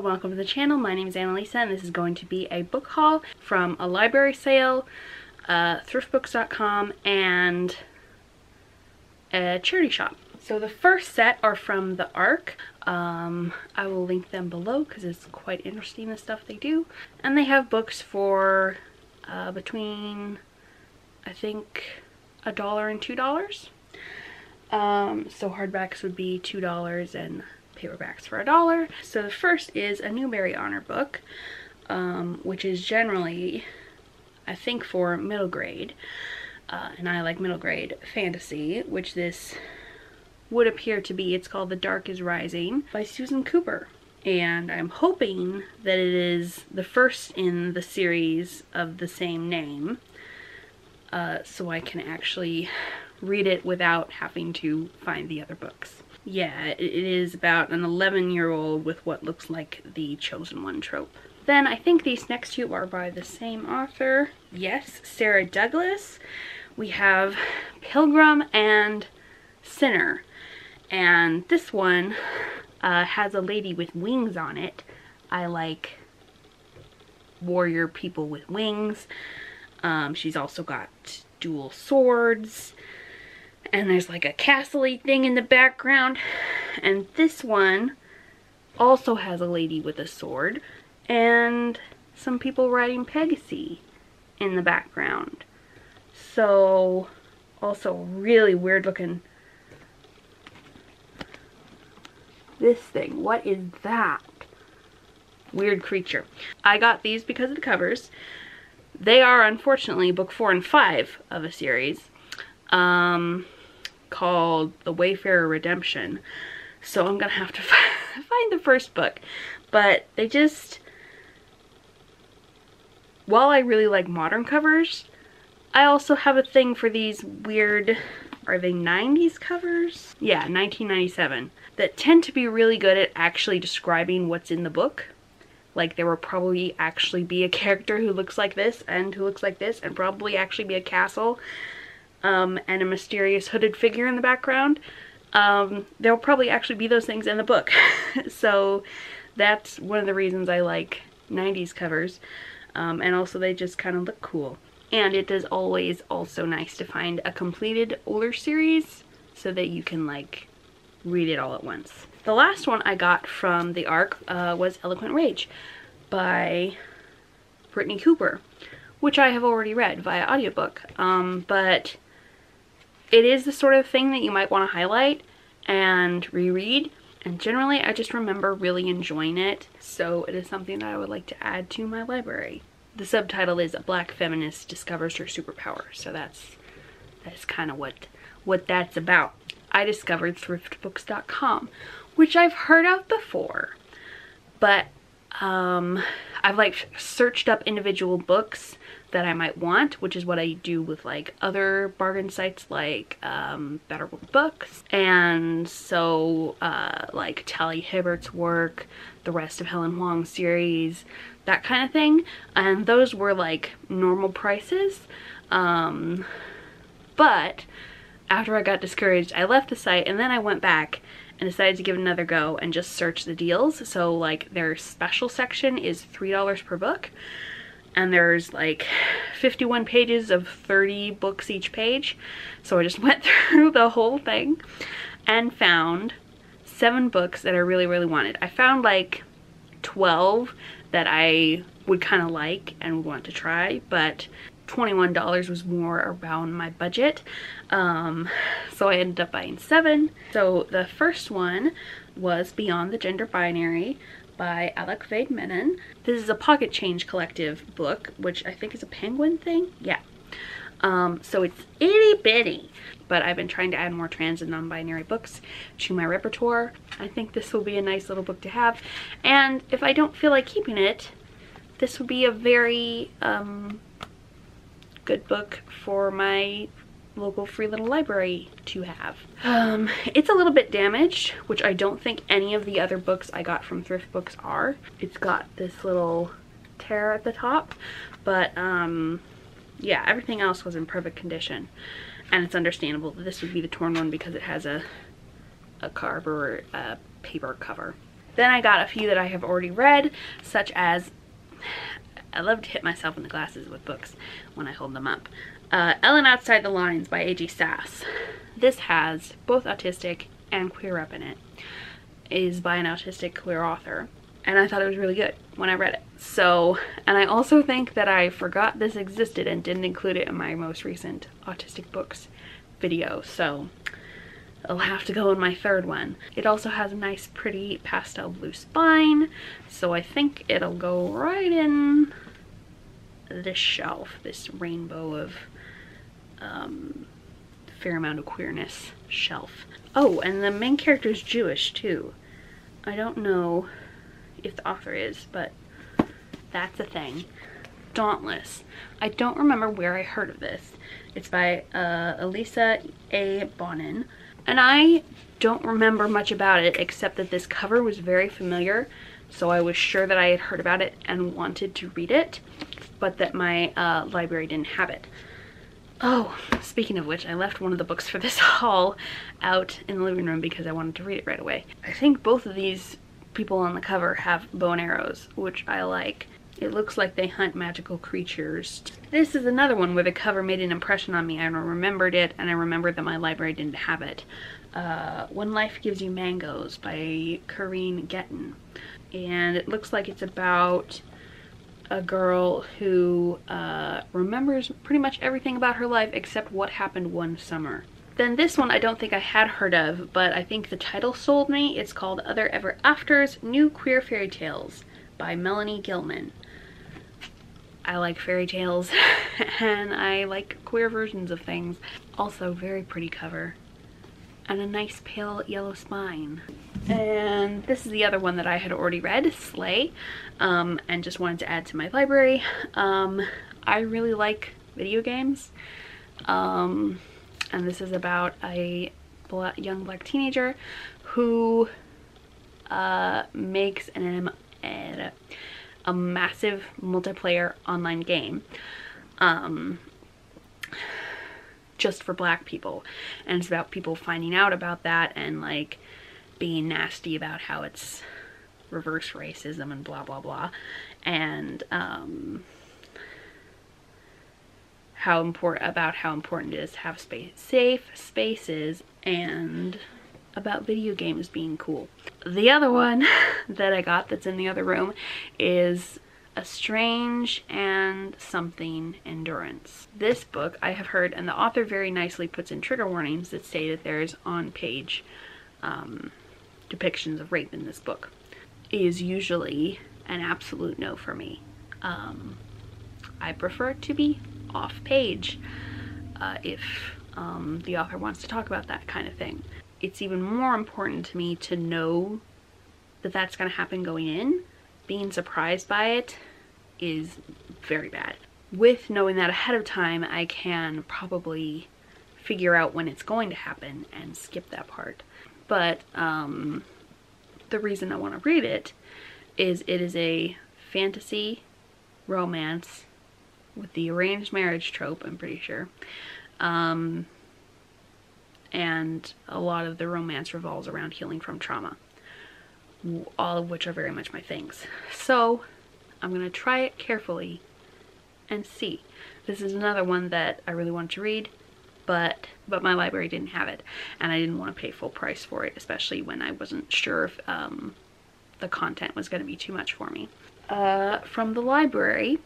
Welcome to the channel. My name is Annalisa and this is going to be a book haul from a library sale, uh, thriftbooks.com, and a charity shop. So the first set are from the ARC. Um, I will link them below because it's quite interesting the stuff they do. And they have books for uh, between, I think, a dollar and two dollars. Um, so hardbacks would be two dollars and paperbacks for a dollar. So the first is a Newbery Honor book, um, which is generally, I think, for middle grade. Uh, and I like middle grade fantasy, which this would appear to be. It's called The Dark is Rising by Susan Cooper. And I'm hoping that it is the first in the series of the same name. Uh, so I can actually read it without having to find the other books. Yeah, it is about an 11 year old with what looks like the chosen one trope. Then I think these next two are by the same author. Yes, Sara Douglass. We have Pilgrim and Sinner. And this one uh, has a lady with wings on it. I like warrior people with wings. Um, she's also got dual swords. And there's like a castle thing in the background. And this one also has a lady with a sword. And some people riding Pegasus in the background. So, also really weird looking this thing? What is that? Weird creature. I got these because of the covers. They are unfortunately book four and five of a series um, called The Wayfarer Redemption. So I'm gonna have to find the first book. But they just, while I really like modern covers, I also have a thing for these weird, are they 90s covers? Yeah, 1997 that tend to be really good at actually describing what's in the book. Like there will probably actually be a character who looks like this and who looks like this and probably actually be a castle um, and a mysterious hooded figure in the background. Um, there'll probably actually be those things in the book. so that's one of the reasons I like 90s covers. Um, and also they just kind of look cool. And it is always also nice to find a completed older series so that you can like read it all at once. The last one I got from the ARC uh, was Eloquent Rage by Brittney Cooper, which I have already read via audiobook. Um, but it is the sort of thing that you might want to highlight and reread. And generally, I just remember really enjoying it, so it is something that I would like to add to my library. The subtitle is A Black Feminist Discovers Her Superpower, so that's that's kind of what what that's about. I discovered thriftbooks.com, which I've heard of before, but um, I've like searched up individual books that I might want, which is what I do with like other bargain sites like um, Better Books. And so uh, like Talia Hibbert's work, the rest of Helen Hoang series, that kind of thing. And those were like normal prices. Um, but after I got discouraged, I left the site and then I went back and decided to give it another go and just search the deals. So like their special section is $3 per book and there's like 51 pages of 30 books each page. So I just went through the whole thing and found seven books that I really, really wanted. I found like 12 that I would kind of like and want to try, but $21 was more around my budget. Um, so I ended up buying seven. So the first one was Beyond the Gender Binary by Alok Vaid-Menon. This is a pocket change collective book, which I think is a penguin thing. Yeah. Um, so it's itty bitty, but I've been trying to add more trans and non-binary books to my repertoire. I think this will be a nice little book to have. And if I don't feel like keeping it, this would be a very um, good book for my local free little library to have. Um, it's a little bit damaged, which I don't think any of the other books I got from thrift books are. It's got this little tear at the top, but um, yeah, everything else was in perfect condition. And it's understandable that this would be the torn one because it has a, a carb or a paper cover. Then I got a few that I have already read, such as, I love to hit myself in the glasses with books when I hold them up. Uh, Ellen Outside the Lines by A.J. Sass. This has both autistic and queer up in it. it. Is by an autistic queer author. And I thought it was really good when I read it. So, and I also think that I forgot this existed and didn't include it in my most recent autistic books video. So It'll have to go in my third one. It also has a nice pretty pastel blue spine, so I think it'll go right in this shelf, this rainbow of um, fair amount of queerness shelf. Oh, and the main character is Jewish too. I don't know if the author is, but that's a thing. Dauntless. I don't remember where I heard of this. It's by uh, Elisa A. Bonin. And I don't remember much about it except that this cover was very familiar. So I was sure that I had heard about it and wanted to read it, but that my uh, library didn't have it. Oh, speaking of which, I left one of the books for this haul out in the living room because I wanted to read it right away. I think both of these people on the cover have bow and arrows, which I like. It looks like they hunt magical creatures. This is another one where the cover made an impression on me. I remembered it and I remembered that my library didn't have it. Uh, when Life Gives You Mangoes by Kereen Getten. And it looks like it's about a girl who uh, remembers pretty much everything about her life except what happened one summer. Then this one I don't think I had heard of, but I think the title sold me. It's called Other Ever Afters, New Queer Fairy Tales by Melanie Gillman. I like fairy tales and I like queer versions of things. Also very pretty cover and a nice pale yellow spine. And this is the other one that I had already read, Slay, um, and just wanted to add to my library. Um, I really like video games. Um, and this is about a black, young black teenager who uh, makes an, a massive multiplayer online game um, just for black people. And it's about people finding out about that and like being nasty about how it's reverse racism and blah blah blah. And um, how important about how important it is to have space safe spaces and about video games being cool. The other one that I got that's in the other room is A Strange and Something Endurance. This book I have heard, and the author very nicely puts in trigger warnings that say that there's on-page um, depictions of rape in this book, is usually an absolute no for me. Um, I prefer to be off-page uh, if um, the author wants to talk about that kind of thing it's even more important to me to know that that's going to happen going in. Being surprised by it is very bad. With knowing that ahead of time, I can probably figure out when it's going to happen and skip that part. But um, the reason I want to read it is it is a fantasy romance with the arranged marriage trope, I'm pretty sure. Um, and a lot of the romance revolves around healing from trauma, all of which are very much my things. So I'm going to try it carefully and see. This is another one that I really wanted to read, but but my library didn't have it, and I didn't want to pay full price for it, especially when I wasn't sure if um, the content was going to be too much for me. Uh, from the library,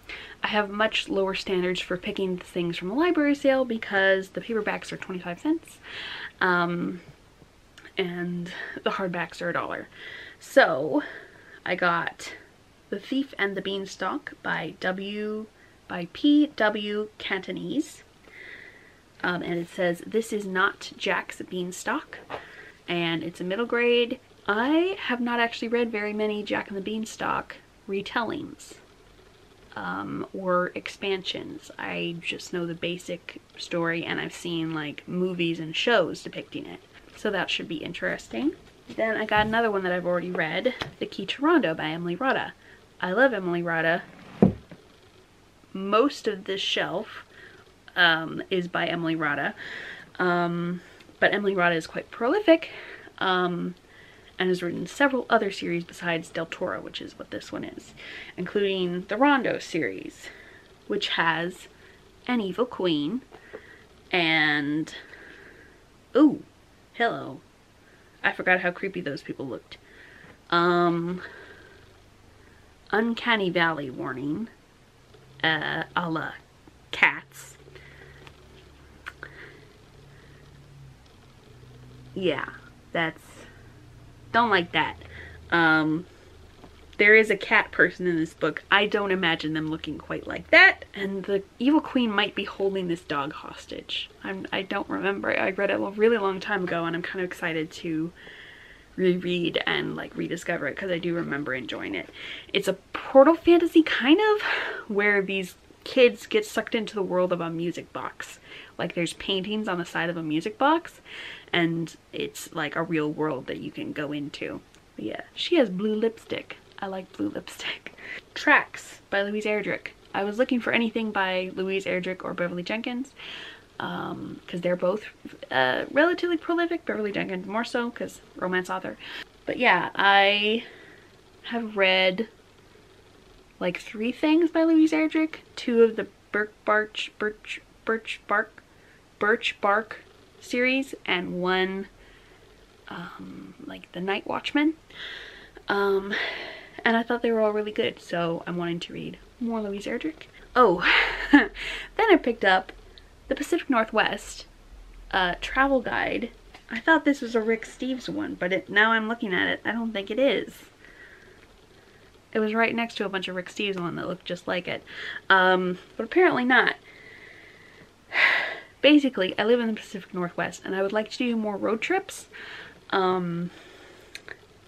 I have much lower standards for picking things from a library sale because the paperbacks are 25 cents um, and the hardbacks are a dollar. So I got The Thief and the Beanstalk by W by P.W. Catanese. Um, and it says, this is not Jack's Beanstalk. And it's a middle grade. I have not actually read very many Jack and the Beanstalk retellings um, or expansions. I just know the basic story and I've seen like movies and shows depicting it. So that should be interesting. Then I got another one that I've already read, The Key to Rondo by Emily Rodda. I love Emily Rodda. Most of this shelf um, is by Emily Rodda. Um, but Emily Rodda is quite prolific. Um, and has written several other series besides Deltora, which is what this one is, including the Rondo series, which has an evil queen and ooh, hello. I forgot how creepy those people looked. Um Uncanny Valley warning. Uh a la cats. Yeah, that's don't like that. Um there is a cat person in this book. I don't imagine them looking quite like that. And the evil queen might be holding this dog hostage. I'm, I don't remember. I read it a really long time ago and I'm kind of excited to reread and like rediscover it because I do remember enjoying it. It's a portal fantasy kind of where these kids get sucked into the world of a music box. Like there's paintings on the side of a music box and it's like a real world that you can go into. But yeah, she has blue lipstick. I like blue lipstick. Tracks by Louise Erdrich. I was looking for anything by Louise Erdrich or Beverly Jenkins because um, they're both uh, relatively prolific. Beverly Jenkins more so because romance author. But yeah, I have read like three things by Louise Erdrich. Two of the Birch Barch Birch Birch Bark Birch Bark series and one um, like the Night Watchman. Um, and I thought they were all really good, so I'm wanting to read more Louise Erdrich. Oh, then I picked up the Pacific Northwest uh, travel guide. I thought this was a Rick Steves one, but it, now I'm looking at it, I don't think it is. It was right next to a bunch of Rick Steves one that looked just like it. Um, but apparently not. Basically, I live in the Pacific Northwest and I would like to do more road trips. Um,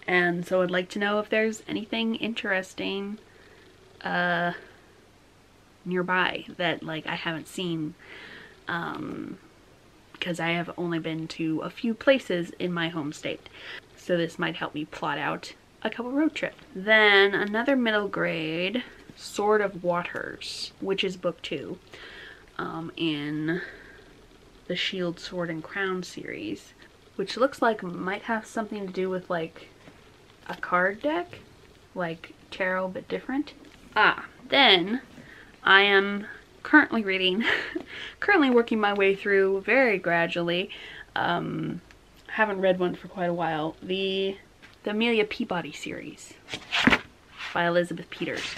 and so I'd like to know if there's anything interesting uh, nearby that like I haven't seen um, because I have only been to a few places in my home state. So this might help me plot out a couple road trips. Then another middle grade, Sword of Waters, which is book two um, in the Shield, Sword, and Crown series, which looks like might have something to do with like a card deck, like tarot but different. Ah, then I am currently reading, currently working my way through very gradually, um, haven't read one for quite a while, the, the Amelia Peabody series by Elizabeth Peters.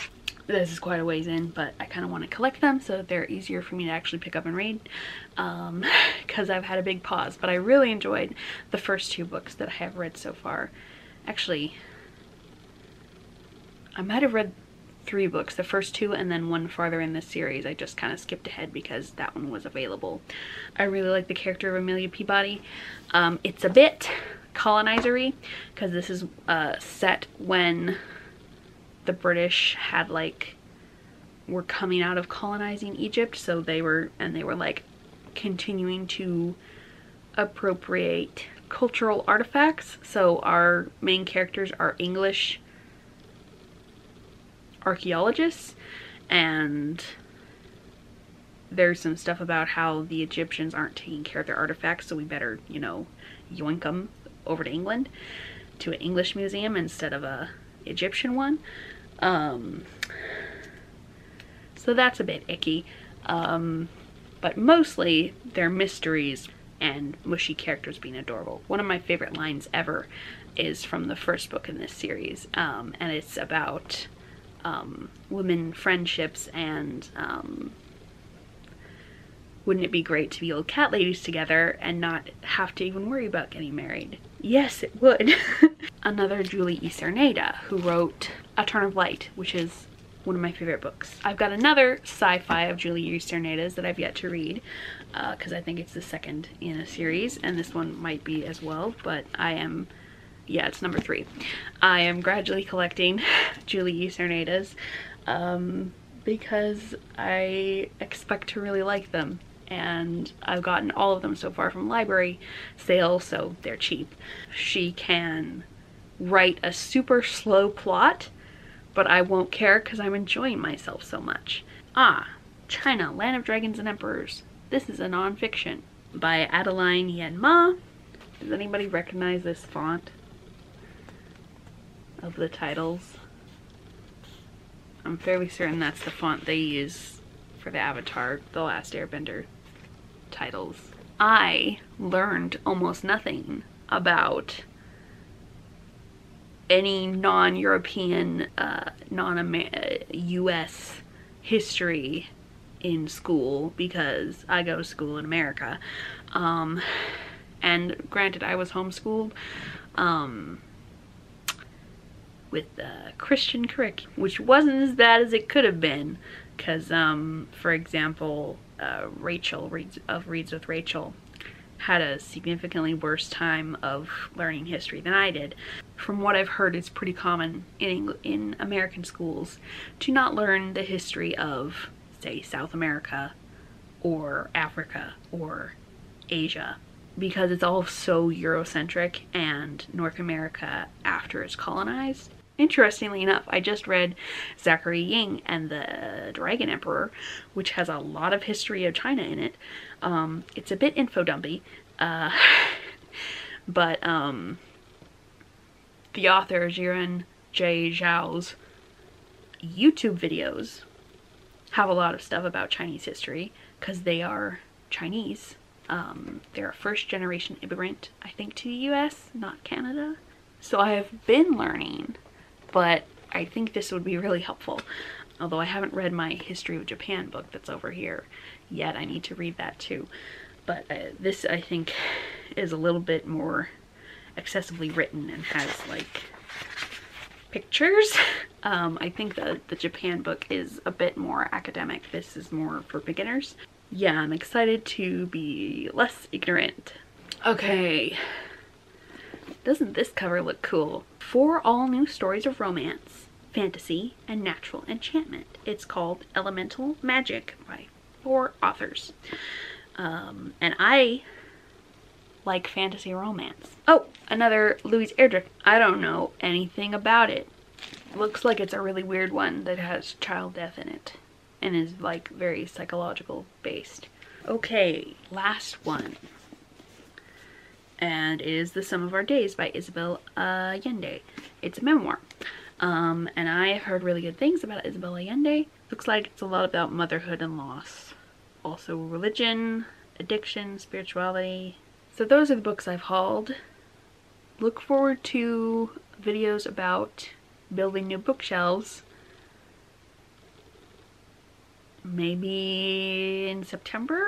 This is quite a ways in, but I kind of want to collect them so they're easier for me to actually pick up and read because um, I've had a big pause. But I really enjoyed the first two books that I have read so far. Actually, I might have read three books, the first two and then one farther in this series. I just kind of skipped ahead because that one was available. I really like the character of Amelia Peabody. Um, it's a bit colonizery because this is uh, set when the British had like were coming out of colonizing Egypt so they were and they were like continuing to appropriate cultural artifacts. So our main characters are English archaeologists and there's some stuff about how the Egyptians aren't taking care of their artifacts so we better you know yoink them over to England to an English museum instead of a Egyptian one. Um, so that's a bit icky. Um, but mostly they're mysteries and mushy characters being adorable. One of my favorite lines ever is from the first book in this series um, and it's about um, women friendships and um, wouldn't it be great to be old cat ladies together and not have to even worry about getting married? Yes, it would. Another Julie E. Czerneda who wrote A Turn of Light, which is one of my favorite books. I've got another sci-fi of Julie E. Czerneda's that I've yet to read because uh, I think it's the second in a series and this one might be as well, but I am yeah, it's number three. I am gradually collecting Julie E. Czerneda's um, because I expect to really like them. And I've gotten all of them so far from library sale, so they're cheap. She can write a super slow plot, but I won't care because I'm enjoying myself so much. Ah, China, Land of Dragons and Emperors. This is a nonfiction by Adeline Yen Mah. Does anybody recognize this font? of the titles. I'm fairly certain that's the font they use for the Avatar The Last Airbender titles. I learned almost nothing about any non-European, uh, non-US history in school because I go to school in America. Um, and granted, I was homeschooled um, with the Christian curriculum, which wasn't as bad as it could have been. Because, um, for example, uh, Rachel reads, of Reads with Rachel had a significantly worse time of learning history than I did. From what I've heard, it's pretty common in, in American schools to not learn the history of, say, South America or Africa or Asia because it's all so Eurocentric and North America after it's colonized. Interestingly enough, I just read Zachary Ying and the Dragon Emperor, which has a lot of history of China in it. Um, it's a bit info dumpy, uh, but um, the author, Xiran Jay Zhao's YouTube videos have a lot of stuff about Chinese history because they are Chinese um, they're a first generation immigrant, I think, to the US, not Canada. So I have been learning, but I think this would be really helpful. Although I haven't read my History of Japan book that's over here yet. I need to read that too. But uh, this, I think, is a little bit more accessibly written and has like pictures. Um, I think the, the Japan book is a bit more academic. This is more for beginners yeah, I'm excited to be less ignorant. Okay, doesn't this cover look cool? Four all new stories of romance, fantasy, and natural enchantment. It's called Elemental Magic by four authors. Um, and I like fantasy romance. Oh, another Louise Erdrich. I don't know anything about it. Looks like it's a really weird one that has child death in it and is like very psychological based. Okay, last one. And it is The Sum of Our Days by Isabel Allende. It's a memoir. Um, and I have heard really good things about Isabel Allende. Looks like it's a lot about motherhood and loss. Also religion, addiction, spirituality. So those are the books I've hauled. Look forward to videos about building new bookshelves maybe in September?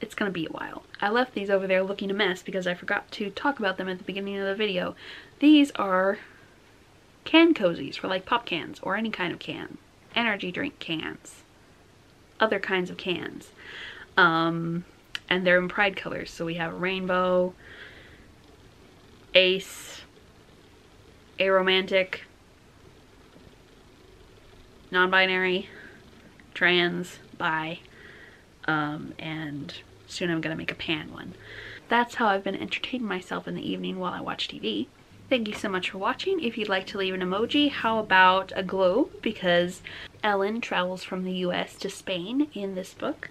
It's gonna be a while. I left these over there looking a mess because I forgot to talk about them at the beginning of the video. These are can cozies for like pop cans or any kind of can. Energy drink cans. Other kinds of cans. Um, and they're in pride colors. So we have rainbow, ace, aromantic, non-binary, trans, bi, um, and soon I'm gonna make a pan one. That's how I've been entertaining myself in the evening while I watch TV. Thank you so much for watching. If you'd like to leave an emoji, how about a globe? Because Ellen travels from the US to Spain in this book.